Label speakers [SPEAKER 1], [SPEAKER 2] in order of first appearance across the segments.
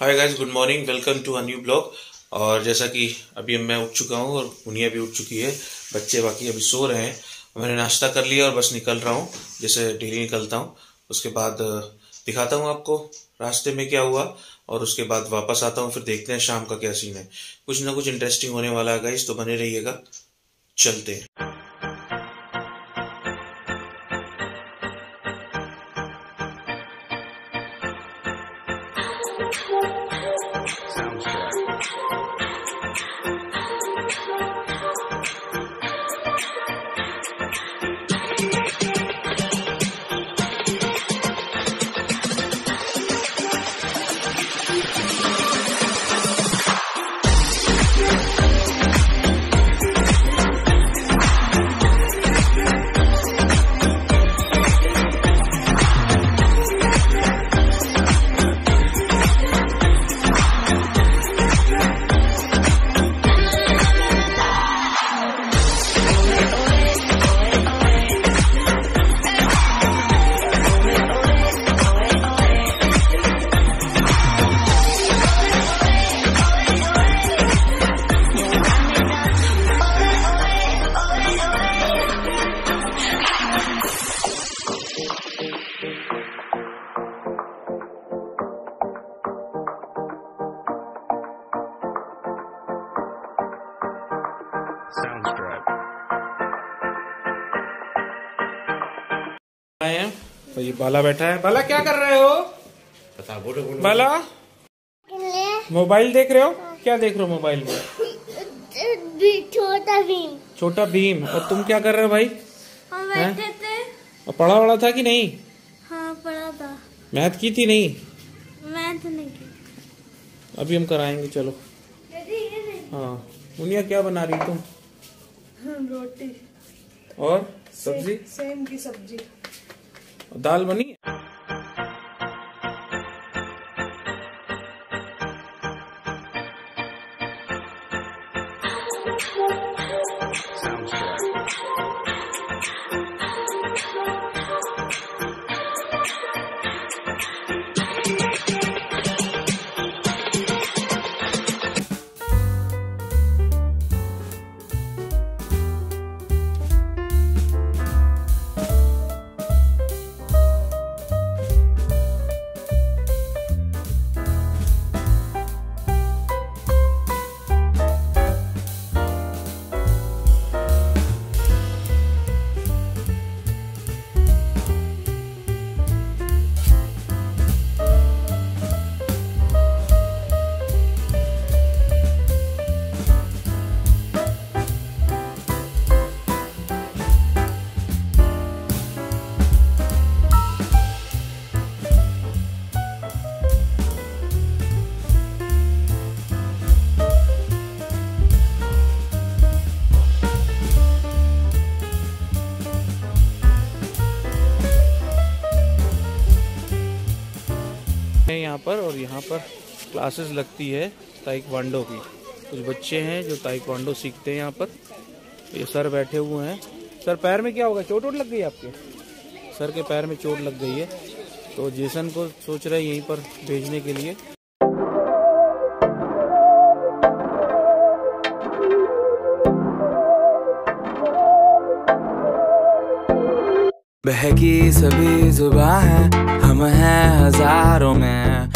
[SPEAKER 1] Hi guys good morning welcome to a new blog और जैसा कि अभी मैं उठ चुका हूँ और मुनिया भी उठ चुकी है। बच्चे बाकी अभी सो रहे हैं। मैंने नाश्ता कर लिया और बस निकल रहा हूँ। जैसे डेली निकलता हूँ। उसके बाद दिखाता हूँ आपको रास्ते में क्या हुआ और उसके बाद वापस आता हूँ। फिर देखते हैं शाम का क्या सीन है। कुछ ना कुछ इंटरेस्टिंग होने वाला है गाइस तो बने रहिएगा। चलते हैं। बाला बैठा है। बाला क्या कर रहे हो? बाला मोबाइल देख रहे हो? क्या देख रहे हो मोबाइल में?
[SPEAKER 2] छोटा भीम।
[SPEAKER 1] छोटा भीम। और तुम क्या कर रहे हो भाई?
[SPEAKER 2] हम
[SPEAKER 1] हैं?
[SPEAKER 2] बैठे थे।
[SPEAKER 1] और पढ़ा वड़ा था कि नहीं?
[SPEAKER 2] हाँ पढ़ा था।
[SPEAKER 1] मैथ की थी नहीं?
[SPEAKER 2] मैं तो नहीं की।
[SPEAKER 1] अभी हम कराएँगे चलो। हाँ। मुनिया क्या बना रही तुम?
[SPEAKER 3] रोटी।
[SPEAKER 1] और सब्ज़ी?
[SPEAKER 3] सेम की सब्ज़ी।
[SPEAKER 1] दाल बनी पर और यहाँ पर क्लासेस लगती है ताइक्वांडो की। कुछ बच्चे हैं जो ताइक्वांडो सीखते हैं यहाँ पर। ये सर बैठे हुए हैं। सर, पैर में क्या होगा? चोट वोट लग गई आपके? सर के पैर में चोट लग गई है। तो जेसन को सोच रहे हैं यहीं पर भेजने के लिए।
[SPEAKER 4] बहकी सभी जुबा है, हम हैं हज़ारों में।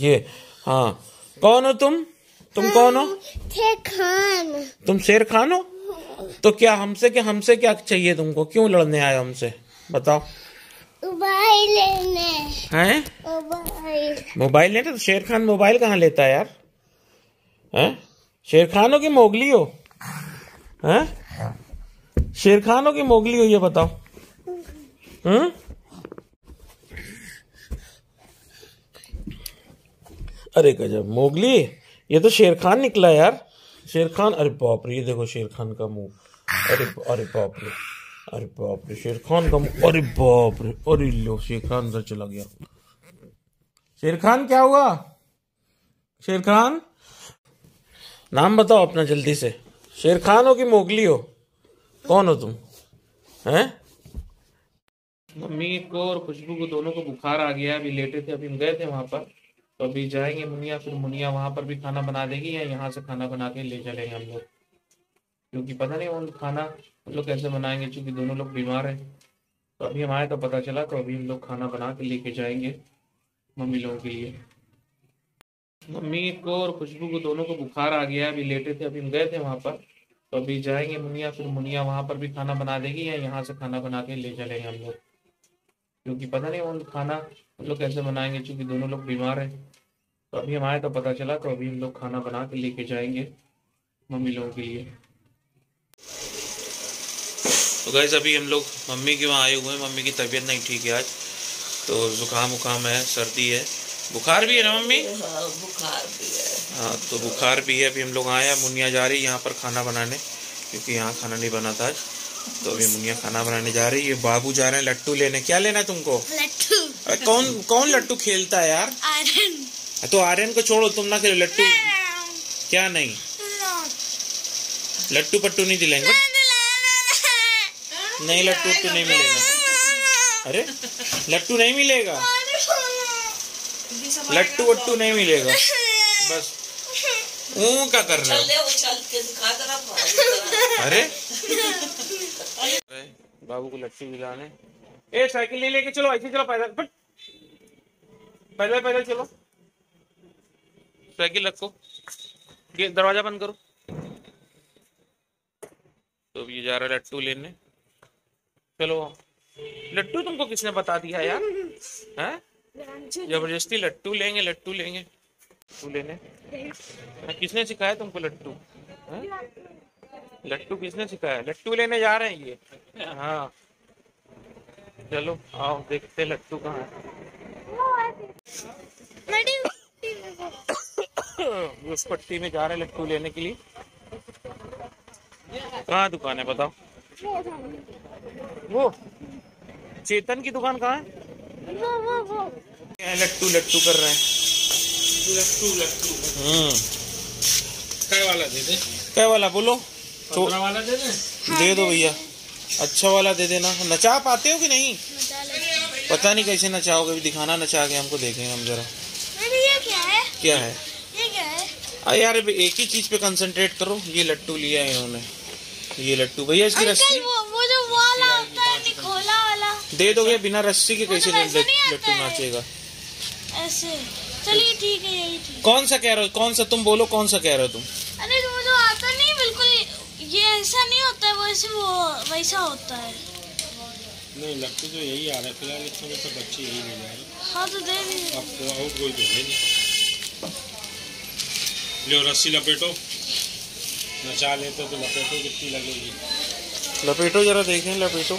[SPEAKER 1] ये हाँ। कौन हो तुम? तुम कौन हो?
[SPEAKER 2] खान
[SPEAKER 1] तुम शेर खान हो? तो क्या हमसे क्या हमसे क्या चाहिए तुमको? क्यों लड़ने आए हमसे? बताओ।
[SPEAKER 2] मोबाइल लेने।
[SPEAKER 1] हैं?
[SPEAKER 2] मोबाइल।
[SPEAKER 1] मोबाइल लेते तो शेर खान मोबाइल कहाँ लेता है यार? हैं? शेर खान हो कि मोगली हो? हैं? शेर खान हो कि मोगली हो ये बताओ। हम्म? अरे गजब, मोगली, ये तो शेर खान निकला यार। शेर खान अरे बाप रे, ये देखो शेर खान का मुँह। अरे अरे बाप रे, अरे बाप रे शेर खान का मुँह, अरे बाप रे, अरे लो शेर खान अंदर चला गया। शेर खान क्या हुआ? शेर खान नाम बताओ अपना जल्दी से। शेर खान हो कि मोगली हो? कौन हो तुम? हैं? मम्मी को और खुशबू को दोनों को बुखार आ गया, अभी लेटे थे, अभी हम गए थे वहाँ पर। तो अभी जाएँगे मुनिया, फिर मुनिया वहाँ पर भी खाना बना देगी या यहाँ से खाना बना के ले चलेंगे हम लोग? क्योंकि पता नहीं हम खाना हम लोग कैसे बनाएँगे क्योंकि दोनों लोग बीमार हैं। तो अभी हम आए तो पता चला तो अभी हम लोग खाना बना के लेके जाएँगे मम्मी लोगों के लिए। मम्मी को और खुशबू को दोनों को बुखार आ गया अभी लेटे थे, अभी हम गए थे वहाँ पर। तो अभी जाएँगे मुनिया, फिर मुनिया वहाँ पर भी खाना बना देगी या यहाँ से खाना बना के ले चलेंगे हम लोग? क्योंकि पता नहीं हम खाना हम लोग कैसे बनाएँगे क्योंकि दोनों लोग बीमार हैं। तो अभी हम आए तो पता चला तो अभी हम लोग खाना बना के लेके जाएँगे मम्मी लोगों के लिए। तो गैस अभी हम लोग मम्मी के वहाँ आए हुए हैं। मम्मी की तबीयत नहीं ठीक है आज। तो जुकाम उकाम है सर्दी है। बुखार भी है ना मम्मी?
[SPEAKER 5] हाँ, बुखार भी है।
[SPEAKER 1] हाँ तो बुखार भी है। अभी हम लोग आए हैं मुनिया जा रही है यहाँ पर खाना बनाने क्योंकि यहाँ खाना नहीं बना था आज। तो अभी मुनिया खाना बनाने जा रही है बाबू जा रहे हैं लट्टू लेने। क्या लेना है तुमको?
[SPEAKER 2] लट्टू।
[SPEAKER 1] अरे कौन कौन लट्टू खेलता है यार?
[SPEAKER 2] आयरन
[SPEAKER 1] तो आर्यन को छोड़ो तुम ना खेलो लट्टू। क्या नहीं? लट्टू पट्टू नहीं दिलाएँगे। नहीं लट्टू वट्टू नहीं मिलेगा। अरे लट्टू नहीं मिलेगा? लट्टू वट्टू नहीं मिलेगा। बस। ऊ क्या कर रहे हो?
[SPEAKER 5] के
[SPEAKER 1] अरे? बाबू को लट्टू दिलाने ए साइकिल नहीं लेके चलो ऐसे चलो पैदल पैदल पैदल चलो। साइकिल रखो। दरवाज़ा बंद करो। तो ये जा रहा है लट्टू लेने। चलो। लट्टू तुमको किसने बता दिया यार? हैं? ज़बरदस्ती लट्टू लेंगे लट्टू लेंगे। लट्टू लेने। किसने सिखाया तुमको लट्टू? हैं? लट्टू किसने सिखाया? लट्टू लेने जा रहे हैं ये। हाँ। चलो आओ देखते लट्टू कहाँ है। उस पट्टी में जा रहे हैं लट्टू लेने के लिए। कहाँ दुकान है बताओ। वो चेतन की दुकान कहाँ है? यहाँ लट्टू लट्टू कर रहे हैं।
[SPEAKER 6] लट्टू लट्टू।
[SPEAKER 1] हम्म।
[SPEAKER 6] काय वाला दे दे।
[SPEAKER 1] क्या वाला बोलो। तो
[SPEAKER 6] वाला दे दे।
[SPEAKER 1] दे दो भैया। अच्छा वाला दे देना। नचा पाते हो कि नहीं? पता नहीं कैसे नचाओगे। अभी दिखाना नचा के हमको देखेंगे हम जरा।
[SPEAKER 2] ये क्या है?
[SPEAKER 1] क्या है?
[SPEAKER 2] ये क्या है?
[SPEAKER 1] आ यार अभी एक ही चीज़ पे कंसंट्रेट करो। ये लट्टू लिया है इन्होंने। ये लट्टू। भैया इसकी रस्सी
[SPEAKER 2] वो वो जो वाला होता है निकोला वाला।
[SPEAKER 1] दे दोगे बिना रस्सी के कैसे
[SPEAKER 2] तो
[SPEAKER 1] लट्टू नाचेगा?
[SPEAKER 2] ऐसे। चलिए ठीक है यही ठीक
[SPEAKER 1] कौन सा कह रहे हो? कौन सा? तुम बोलो कौन सा कह रहे हो तुम
[SPEAKER 2] अरे वो जो आता नहीं बिल्कुल ये ऐसा नहीं होता है वैसे वो वैसा होता है
[SPEAKER 6] नहीं लगते तो यही आ रहा है फ़िलहाल इस समय तो बच्चे यही ले जा रहे हाँ
[SPEAKER 2] तो दे दी
[SPEAKER 6] अब तो और कोई तो है नहीं लो रस्सी लपेटो नचा लेते तो लपेटो कितनी लगेगी
[SPEAKER 1] लपेटो जरा देखें लपेटो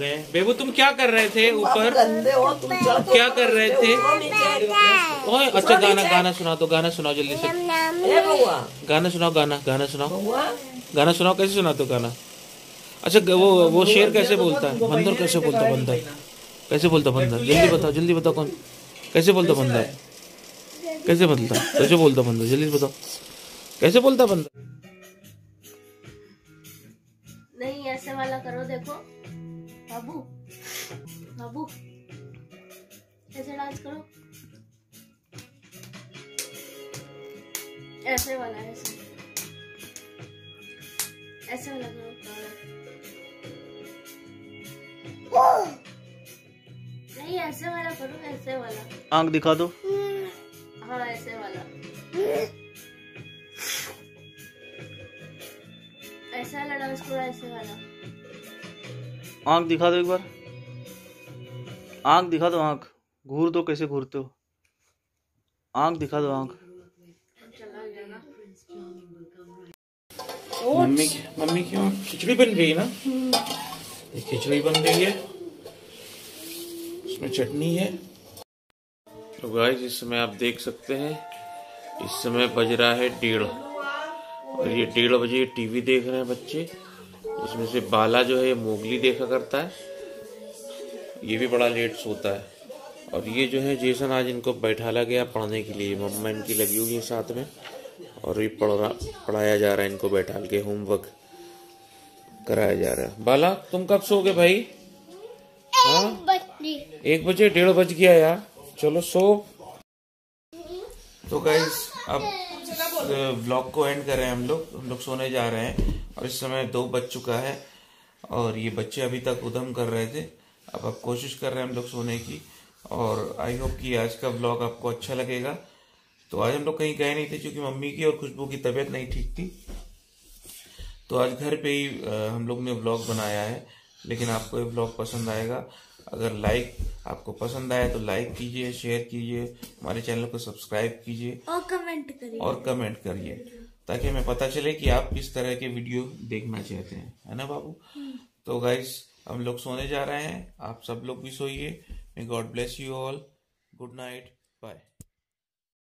[SPEAKER 1] बेबू तुम क्या कर रहे थे ऊपर?
[SPEAKER 5] हो के
[SPEAKER 1] क्या कर रहे थे? ओए अच्छा गाना गाना सुनाओ तो गाना सुनाओ जल्दी से। गाना सुनाओ गाना गाना सुनाओ। गाना सुनाओ कैसे सुनाते हो गाना? अच्छा वो वो शेर कैसे बोलता? है बंदर कैसे बोलता है बंदर? कैसे बोलता है बंदर? जल्दी बताओ जल्दी बताओ कौन? कैसे बोलता है बंदर? कैसे बोलता? कैसे बोलता बंदर? जल्दी बताओ। कैसे बोलता बंदर?
[SPEAKER 2] नहीं ऐसे वाला करो देखो। बाबू बाबू ऐसे डांस करो। ऐसे वाला ऐसे। ऐसे वाला करो। नहीं ऐसे वाला करो ऐसे वाला।
[SPEAKER 1] आँख दिखा दो।
[SPEAKER 2] हाँ ऐसे वाला। ऐसा वाला डांस करो ऐसे वाला।
[SPEAKER 1] आँख दिखा दो एक बार। आँख दिखा दो आँख। घूर दो कैसे घूरते हो। आँख दिखा दो आँख। मम्मी मम्मी क्यों? खिचड़ी बन है ना? ये खिचड़ी बन रही है। इसमें चटनी है। तो गाइस इस समय आप देख सकते हैं, इस समय बज रहा है डेढ़। और ये डेढ़ बजे टीवी देख रहे हैं बच्चे। इसमें से बाला जो है ये मोगली देखा करता है। ये भी बड़ा लेट सोता है। और ये जो है जेसन आज इनको बैठाला गया पढ़ने के लिए मम्मा इनकी लगी हुई है साथ में। और ये पढ़ रहा पढ़ाया जा रहा है इनको बैठाल के होमवर्क कराया जा रहा है। बाला तुम कब सोओगे भाई? हाँ? एक बजे डेढ़ बज गया यार। चलो सो। तो गाइस अब व्लॉग को एंड कर हम लोग। हम लोग सोने जा रहे हैं और इस समय दो बज चुका है और ये बच्चे अभी तक उधम कर रहे थे। अब अब कोशिश कर रहे हैं हम लोग सोने की और आई होप कि आज का व्लॉग आपको अच्छा लगेगा। तो आज हम लोग कहीं गए नहीं थे क्योंकि मम्मी की और खुशबू की तबीयत नहीं ठीक थी। तो आज घर पे ही हम लोग ने व्लॉग बनाया है, लेकिन आपको ये व्लॉग पसंद आएगा। अगर लाइक आपको पसंद आया तो लाइक कीजिए शेयर कीजिए हमारे चैनल को सब्सक्राइब कीजिए
[SPEAKER 2] और कमेंट करिए।
[SPEAKER 1] और कमेंट करिए ताकि हमें पता चले कि आप किस तरह के वीडियो देखना चाहते हैं। है ना बाबू? तो गाइस हम लोग सोने जा रहे हैं। आप सब लोग भी सोइए। May God bless you all good night bye